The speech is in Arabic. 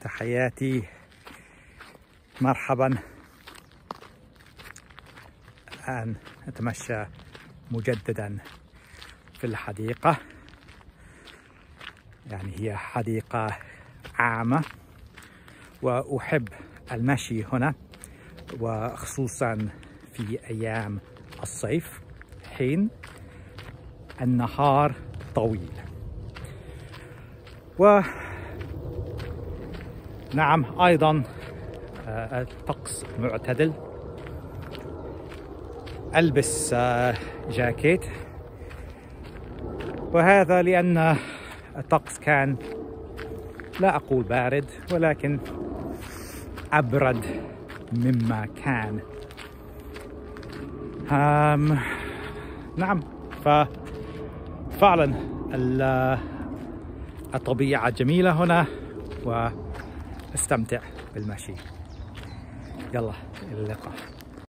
تحياتي. مرحبا. الآن أتمشى مجددا في الحديقة. يعني هي حديقة عامة. وأحب المشي هنا وخصوصا في أيام الصيف حين النهار طويل. و نعم أيضا آه، الطقس معتدل. ألبس آه، جاكيت. وهذا لأن الطقس كان لا أقول بارد ولكن أبرد مما كان. آم نعم ففعلا الطبيعة جميلة هنا واستمتع بالمشي يلا اللقاء.